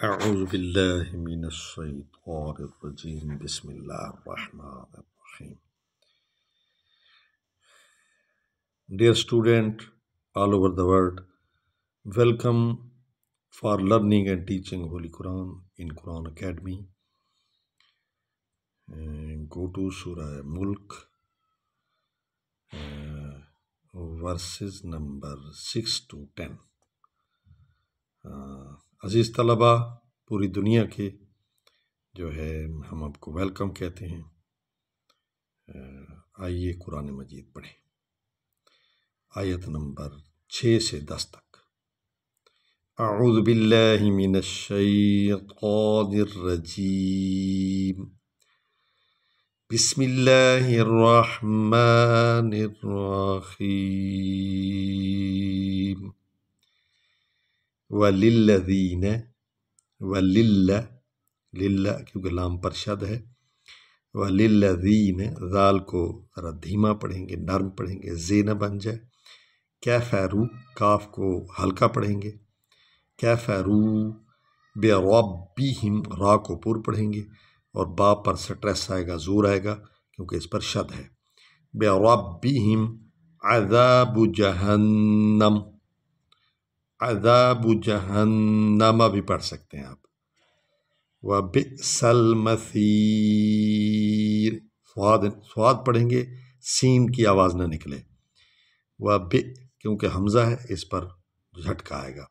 سعید اور بسم اللہ وحم dear student all over the world welcome for learning and teaching holy Quran in Quran academy go to Surah Mulk verses number six to ten عزیز طلبہ پوری دنیا کے جو ہے ہم آپ کو ویلکم کہتے ہیں۔ آئیے قرآن مجید پڑھیں۔ آیت نمبر چھ سے دس تک۔ اعوذ باللہ من الشیطان الرجیم۔ بسم اللہ الرحمن الرحیم۔ وللذین ولل للہ کیونکہ لام پر شد ہے۔ وللذین ذال کو ذرا دھیما پڑھیں گے، نرم پڑھیں گے زین بن جائے۔ کیا فیرو کاف کو ہلکا پڑھیں گے۔ کیا فیرو بے ربیہم را کو پور پڑھیں گے۔ اور با پر سٹریس آئے گا، زور آئے گا کیونکہ اس پر شد ہے۔ بے ربیہم عذاب جہنم۔ عذاب جہنم بھی پڑھ سکتے ہیں آپ۔ و بسل مثیر سواد سواد پڑھیں گے، سین کی آواز نہ نکلے۔ و ب کیونکہ حمزہ ہے، اس پر جھٹکا آئے گا۔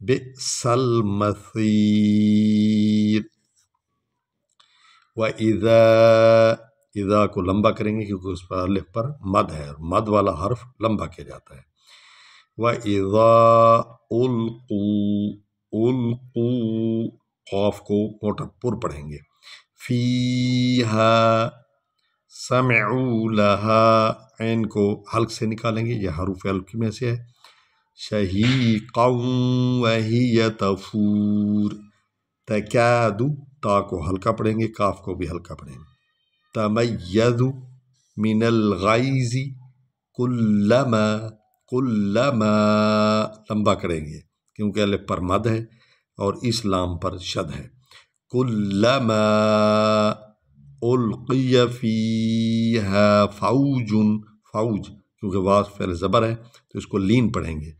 بسل مثیر و اذا اذا کو لمبا کریں گے، کیونکہ اس پر الف پر مد ہے، اور مد والا حرف لمبا کیا جاتا ہے۔ وَإِذَا أُلْقُوا أُلْقُوا خوف کو موٹر پر پڑھیں گے۔ فِيهَا، سَمِعُوا لَهَا، عین کو حلق سے نکالیں گے، یہ حروف حلق میں سے ہے۔ شَهِيقًا وَهِيَ تَفُور۔ تَكَادُ، تا کو ہلکا پڑھیں گے کاف کو بھی ہلکا پڑھیں گے۔ تَمَيَّذُ مِنَ الْغَيْزِ كُلَّمَا کلما لمبا کریں گے، کیونکہ الف پر مد ہے اور اس لام پر شد ہے۔ کلما القی فیہا فوج فوج، کیونکہ وا پہلے زبر ہے تو اس کو لین پڑھیں گے۔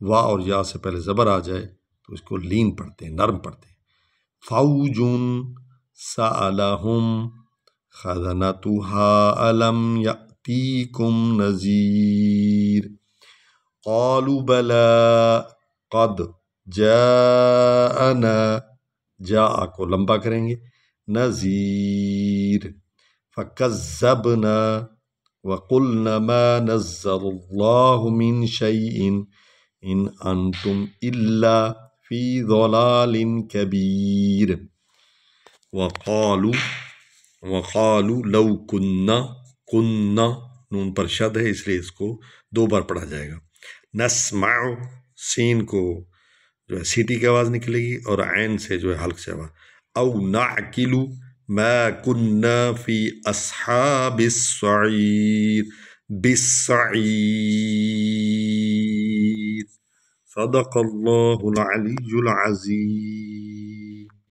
وا اور یا سے پہلے زبر آ جائے تو اس کو لین پڑھتے ہیں، نرم پڑھتے ہیں۔ فوج سألہم خزنتها علم یأتیکم نذیر۔ قالوا بلا قد جاءنا. جاء کو لمبا کریں گے نذیر فکذبنا وقلنا ما نزل الله من شيء إن أنتم إلا في ضلال كبير. وقالوا وقالوا لو كنا كنا نون پر شد ہے اس لیے اس کو دو بار پڑھا جائے گا. نسمع سین کو جو ہے سیٹی کی آواز نکلے گی اور عین سے جو ہے حلق سے آواز۔ أو نعقل ما كنا في اصحاب السعير بالسعير صدق الله العلي العزيز